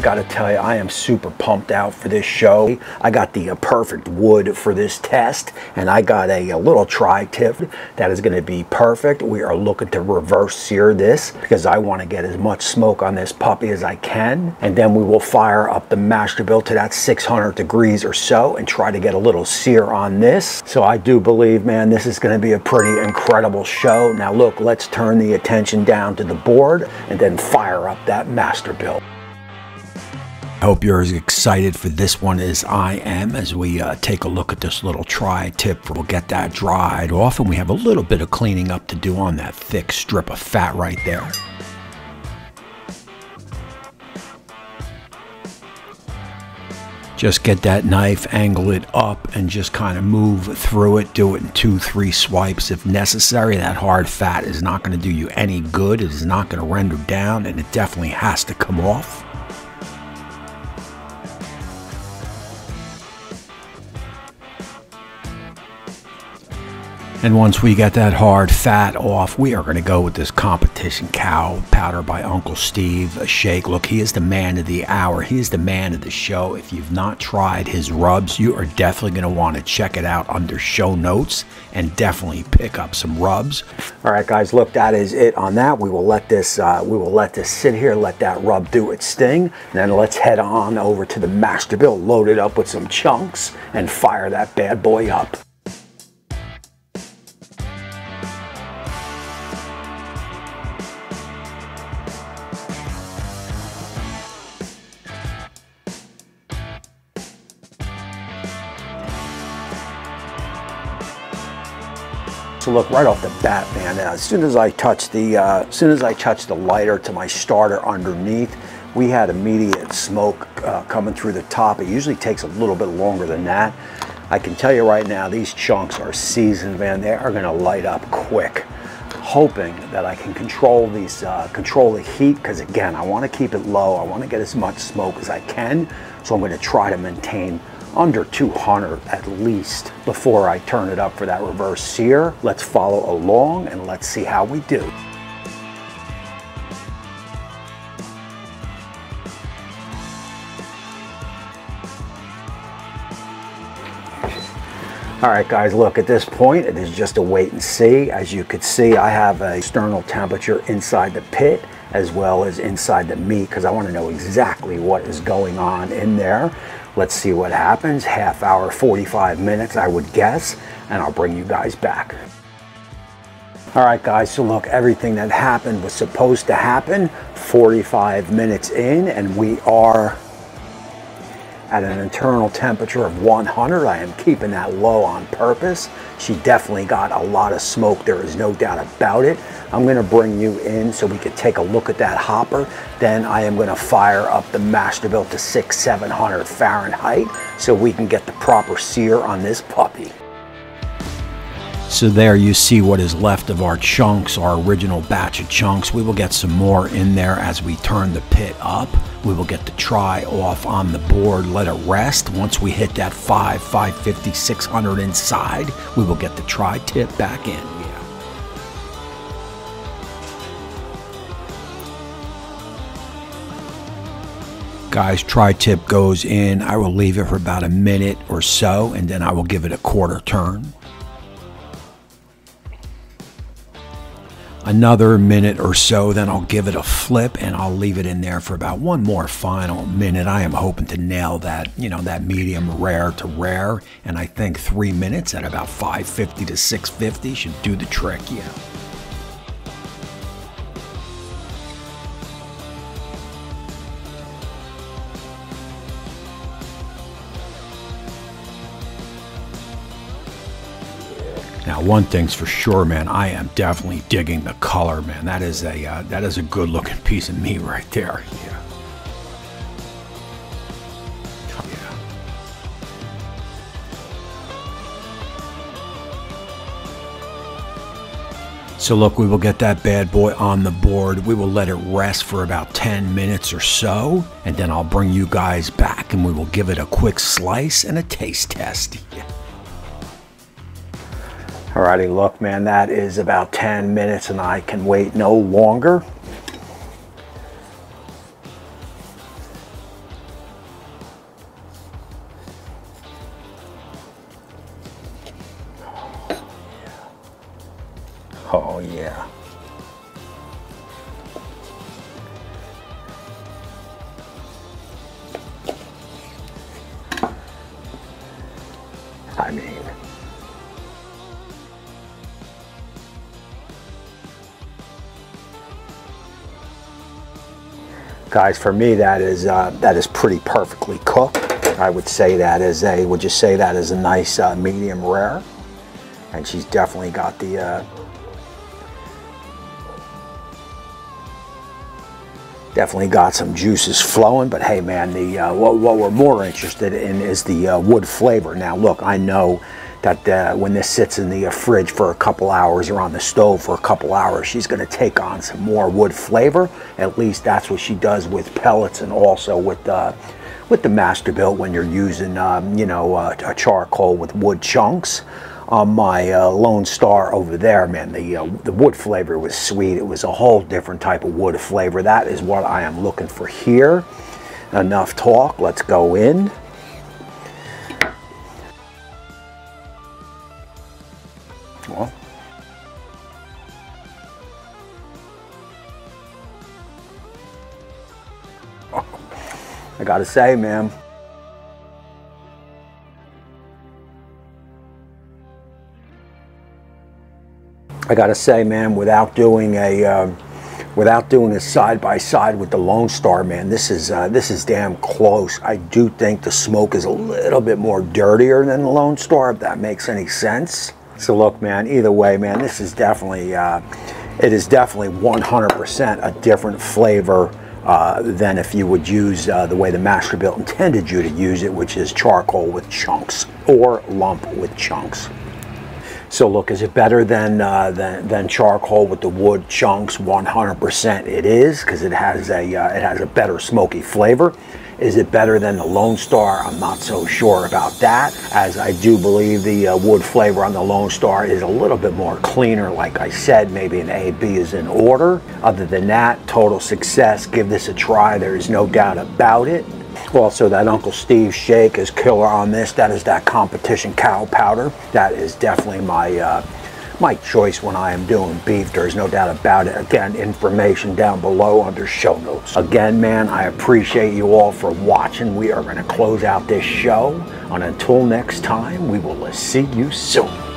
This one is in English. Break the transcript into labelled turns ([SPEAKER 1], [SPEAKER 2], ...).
[SPEAKER 1] I gotta tell you, I am super pumped out for this show. I got the uh, perfect wood for this test, and I got a, a little tri-tip that is gonna be perfect. We are looking to reverse sear this because I wanna get as much smoke on this puppy as I can. And then we will fire up the Masterbuilt to that 600 degrees or so and try to get a little sear on this. So I do believe, man, this is gonna be a pretty incredible show. Now look, let's turn the attention down to the board and then fire up that Masterbuilt. Hope you're as excited for this one as I am as we uh, take a look at this little tri-tip. We'll get that dried off and we have a little bit of cleaning up to do on that thick strip of fat right there. Just get that knife, angle it up, and just kind of move through it. Do it in two, three swipes if necessary. That hard fat is not going to do you any good. It is not going to render down, and it definitely has to come off. And once we get that hard fat off, we are going to go with this competition cow powder by Uncle Steve a shake. Look, he is the man of the hour. He is the man of the show. If you've not tried his rubs, you are definitely going to want to check it out under show notes and definitely pick up some rubs. All right, guys, look, that is it on that. We will let this uh, we will let this sit here, let that rub do its sting. then let's head on over to the Masterbuilt, load it up with some chunks, and fire that bad boy up. So look right off the bat, man. As soon as I touched the, uh, as soon as I touched the lighter to my starter underneath, we had immediate smoke uh, coming through the top. It usually takes a little bit longer than that. I can tell you right now, these chunks are seasoned, man. They are gonna light up quick. Hoping that I can control these, uh, control the heat, because again, I wanna keep it low. I wanna get as much smoke as I can. So I'm gonna try to maintain under 200 at least before I turn it up for that reverse sear. Let's follow along and let's see how we do. All right, guys, look, at this point, it is just a wait and see. As you can see, I have a external temperature inside the pit as well as inside the meat because I want to know exactly what is going on in there. Let's see what happens. Half hour, 45 minutes, I would guess, and I'll bring you guys back. All right, guys, so look, everything that happened was supposed to happen 45 minutes in, and we are at an internal temperature of 100. I am keeping that low on purpose. She definitely got a lot of smoke. There is no doubt about it. I'm gonna bring you in so we could take a look at that hopper. Then I am gonna fire up the Masterbuilt to six, 700 Fahrenheit so we can get the proper sear on this puppy. So there you see what is left of our chunks, our original batch of chunks. We will get some more in there as we turn the pit up. We will get the tri off on the board, let it rest. Once we hit that 5, 550, 600 inside, we will get the tri-tip back in. Guys, tri-tip goes in. I will leave it for about a minute or so, and then I will give it a quarter turn. Another minute or so, then I'll give it a flip and I'll leave it in there for about one more final minute. I am hoping to nail that, you know, that medium rare to rare. And I think three minutes at about 550 to 650 should do the trick, yeah. One thing's for sure, man. I am definitely digging the color, man. That is a uh, that is a good looking piece of meat right there. Yeah. yeah. So look, we will get that bad boy on the board. We will let it rest for about 10 minutes or so, and then I'll bring you guys back and we will give it a quick slice and a taste test. Yeah. Alrighty, look, man, that is about 10 minutes and I can wait no longer. Oh, yeah. I mean... guys, for me that is uh, that is pretty perfectly cooked. I would say that is a would you say that is a nice uh, medium rare, and she's definitely got the. Uh, definitely got some juices flowing but hey man the uh, what, what, we're more interested in is the uh, wood flavor now look I know that uh, when this sits in the uh, fridge for a couple hours or on the stove for a couple hours she's going to take on some more wood flavor at least that's what she does with pellets and also with uh, with the Masterbuilt when you're using um, you know uh, a charcoal with wood chunks on my uh, Lone Star over there, man, the, the wood flavor was sweet. It was a whole different type of wood flavor. That is what I am looking for here. Enough talk, let's go in. I gotta say, man, I gotta say, man, without doing a uh, without doing a side by side with the Lone Star, man, this is uh, this is damn close. I do think the smoke is a little bit more dirtier than the Lone Star, if that makes any sense. So look, man, either way, man, this is definitely uh, it is definitely 100% a different flavor. Uh, than if you would use uh, the way the Masterbuilt intended you to use it, which is charcoal with chunks or lump with chunks. So look, is it better than, uh, than, than charcoal with the wood chunks? 100% it is, because it has a uh, it has a better smoky flavor. Is it better than the Lone Star? I'm not so sure about that, as I do believe the uh, wood flavor on the Lone Star is a little bit more cleaner. Like I said, maybe an A, B is in order. Other than that, total success. Give this a try. There is no doubt about it. Also, that Uncle Steve shake is killer on this. That is that competition cow powder. That is definitely my uh, my choice when I am doing beef. There's no doubt about it. Again, information down below under show notes. Again, man, I appreciate you all for watching. We are going to close out this show. And until next time, we will see you soon.